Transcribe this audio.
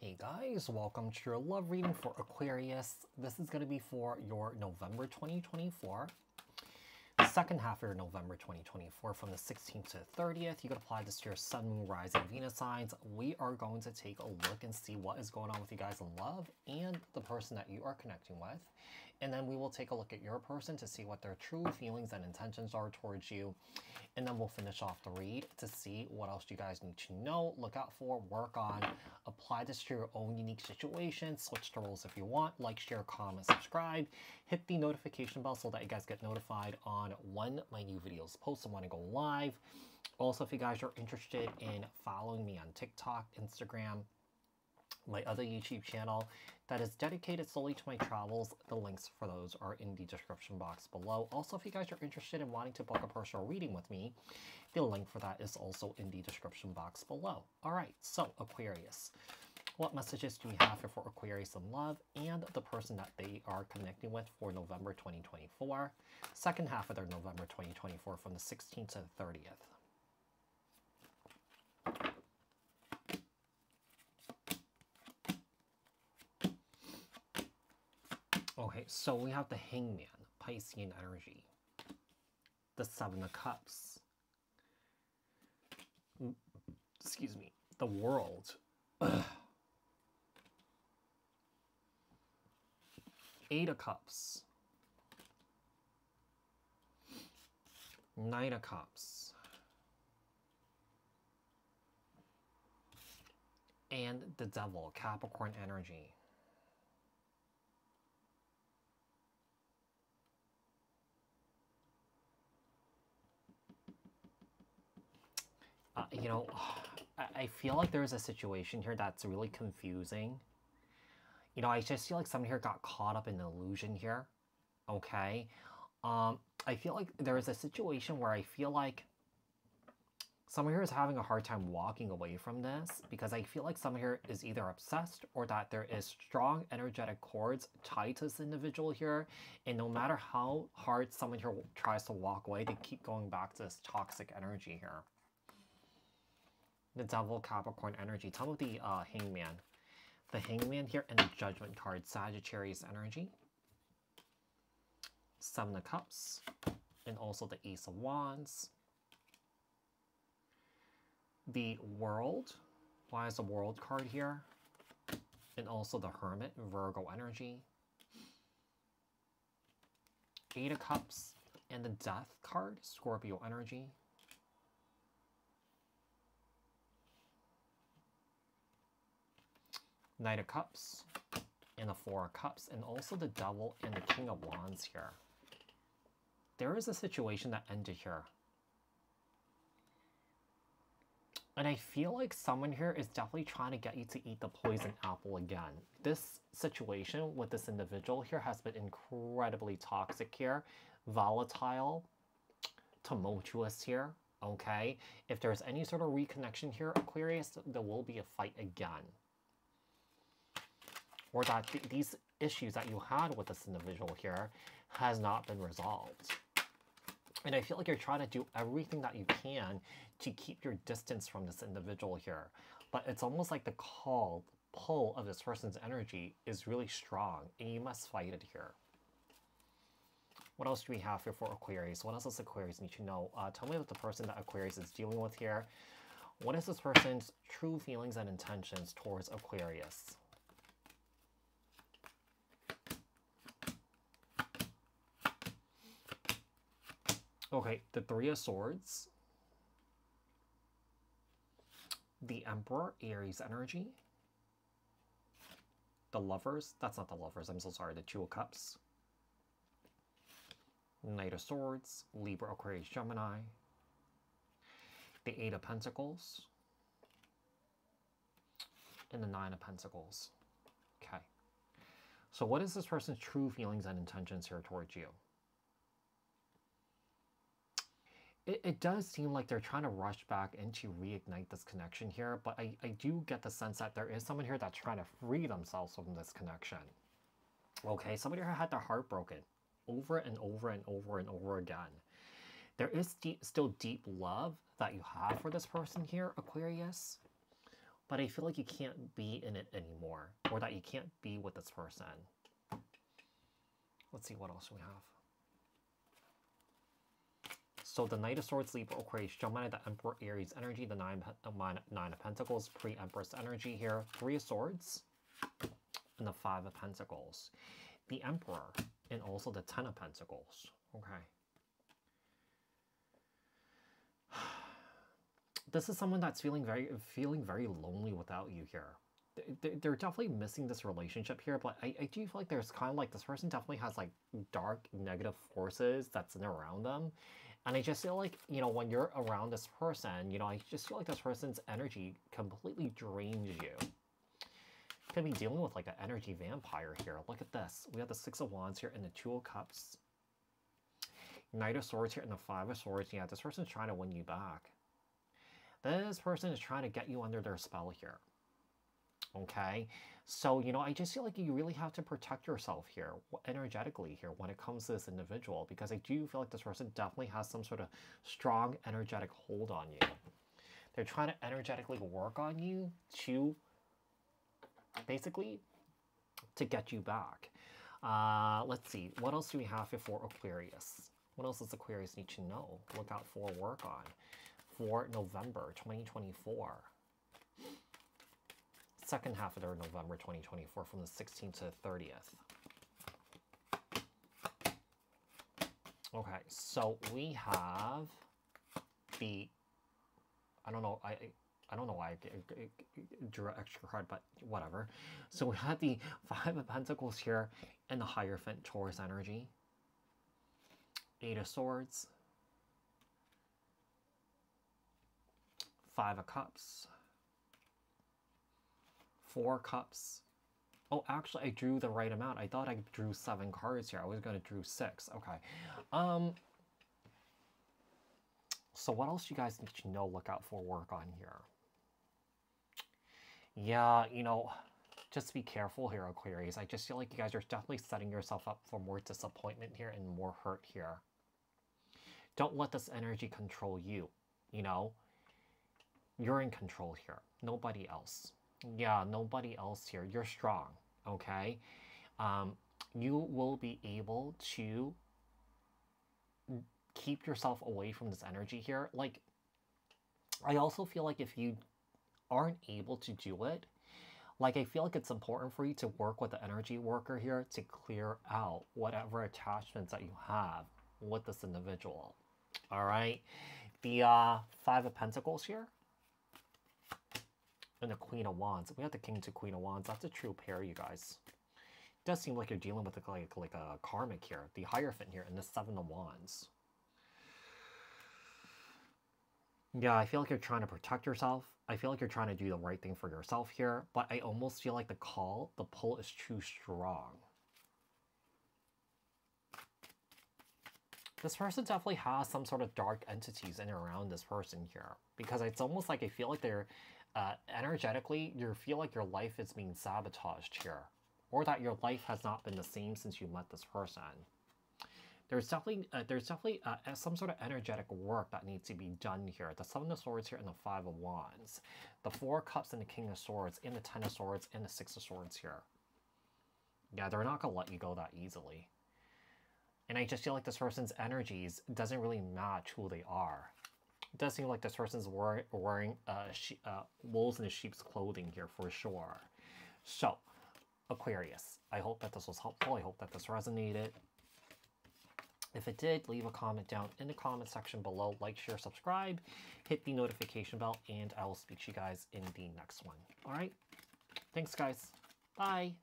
Hey guys, welcome to your love reading for Aquarius. This is going to be for your November 2024 second half of your November 2024 from the 16th to 30th. You can apply this to your Sun, Moon, Rising, Venus signs. We are going to take a look and see what is going on with you guys in love and the person that you are connecting with. And then we will take a look at your person to see what their true feelings and intentions are towards you. And then we'll finish off the read to see what else you guys need to know, look out for, work on, apply this to your own unique situation, switch the roles if you want, like, share, comment, subscribe, hit the notification bell so that you guys get notified on when my new videos post and want to go live. Also, if you guys are interested in following me on TikTok, Instagram, my other YouTube channel that is dedicated solely to my travels. The links for those are in the description box below. Also, if you guys are interested in wanting to book a personal reading with me, the link for that is also in the description box below. All right, so Aquarius. What messages do we have here for Aquarius in love and the person that they are connecting with for November 2024, second half of their November 2024 from the 16th to the 30th. Okay, so we have the Hangman, Piscean energy. The Seven of Cups. Mm, excuse me. The World. Eight of Cups. Nine of Cups. And the Devil, Capricorn energy. Uh, you know, I feel like there's a situation here that's really confusing. You know, I just feel like someone here got caught up in the illusion here. Okay. Um, I feel like there is a situation where I feel like someone here is having a hard time walking away from this because I feel like someone here is either obsessed or that there is strong energetic cords tied to this individual here. And no matter how hard someone here tries to walk away, they keep going back to this toxic energy here the Devil Capricorn energy. Tell me the uh, Hangman. The Hangman here and the Judgment card, Sagittarius energy. Seven of Cups, and also the Ace of Wands. The World. Why is the World card here? And also the Hermit, Virgo energy. Eight of Cups, and the Death card, Scorpio energy. Knight of Cups and the Four of Cups, and also the Devil and the King of Wands here. There is a situation that ended here. And I feel like someone here is definitely trying to get you to eat the poison apple again. This situation with this individual here has been incredibly toxic here, volatile, tumultuous here, okay? If there's any sort of reconnection here, Aquarius, there will be a fight again or that th these issues that you had with this individual here has not been resolved. And I feel like you're trying to do everything that you can to keep your distance from this individual here. But it's almost like the call, pull of this person's energy is really strong and you must fight it here. What else do we have here for Aquarius? What else does Aquarius need to know? Uh, tell me about the person that Aquarius is dealing with here. What is this person's true feelings and intentions towards Aquarius? Okay, the Three of Swords. The Emperor, Aries energy. The Lovers, that's not the Lovers, I'm so sorry, the Two of Cups. Knight of Swords, Libra, Aquarius, Gemini. The Eight of Pentacles. And the Nine of Pentacles. Okay. So what is this person's true feelings and intentions here towards you? It, it does seem like they're trying to rush back and to reignite this connection here, but I, I do get the sense that there is someone here that's trying to free themselves from this connection. Okay, somebody here had their heart broken over and over and over and over again. There is deep, still deep love that you have for this person here, Aquarius. but I feel like you can't be in it anymore, or that you can't be with this person. Let's see what else we have. So the Knight of Swords, Libra, Aquarius, Gemini, the Emperor, Aries energy, the Nine, of Pentacles, Pre-Empress energy here, Three of Swords, and the Five of Pentacles. The Emperor, and also the Ten of Pentacles. Okay. This is someone that's feeling very feeling very lonely without you here. They're definitely missing this relationship here, but I, I do feel like there's kind of like this person definitely has like dark negative forces that's in around them. And I just feel like, you know, when you're around this person, you know, I just feel like this person's energy completely drains you. Could be dealing with like an energy vampire here. Look at this. We have the Six of Wands here and the Two of Cups. Knight of Swords here and the Five of Swords. Yeah, this person's trying to win you back. This person is trying to get you under their spell here. Okay, so you know, I just feel like you really have to protect yourself here, energetically here, when it comes to this individual, because I do feel like this person definitely has some sort of strong energetic hold on you. They're trying to energetically work on you to basically to get you back. Uh, let's see, what else do we have here for Aquarius? What else does Aquarius need to know? Look out for work on for November 2024. Second half of their November 2024 from the 16th to the 30th. Okay, so we have the, I don't know, I I don't know why I drew an extra card, but whatever. So we had the Five of Pentacles here and the Hierophant Taurus energy. Eight of Swords, Five of Cups. Four Cups. Oh, actually, I drew the right amount. I thought I drew seven cards here. I was going to drew six. Okay. Um. So what else you guys need to know look out for work on here? Yeah, you know, just be careful here, Aquarius. I just feel like you guys are definitely setting yourself up for more disappointment here and more hurt here. Don't let this energy control you, you know? You're in control here. Nobody else. Yeah, nobody else here. You're strong, okay? Um, you will be able to keep yourself away from this energy here. Like, I also feel like if you aren't able to do it, like I feel like it's important for you to work with the energy worker here to clear out whatever attachments that you have with this individual. All right. The uh, Five of Pentacles here and the Queen of Wands. We have the King to Queen of Wands. That's a true pair, you guys. It does seem like you're dealing with like, like a karmic here. The Hierophant here and the Seven of Wands. Yeah, I feel like you're trying to protect yourself. I feel like you're trying to do the right thing for yourself here, but I almost feel like the call, the pull is too strong. This person definitely has some sort of dark entities in and around this person here, because it's almost like I feel like they're uh, energetically, you feel like your life is being sabotaged here, or that your life has not been the same since you met this person. There's definitely uh, there's definitely uh, some sort of energetic work that needs to be done here. The Seven of Swords here and the Five of Wands, the Four Cups and the King of Swords, and the Ten of Swords and the Six of Swords here. Yeah, they're not gonna let you go that easily. And I just feel like this person's energies doesn't really match who they are. It does seem like this person's wearing, wearing uh, she, uh, wolves in sheep's clothing here for sure. So, Aquarius, I hope that this was helpful. I hope that this resonated. If it did, leave a comment down in the comment section below. Like, share, subscribe, hit the notification bell, and I will speak to you guys in the next one. All right? Thanks, guys. Bye.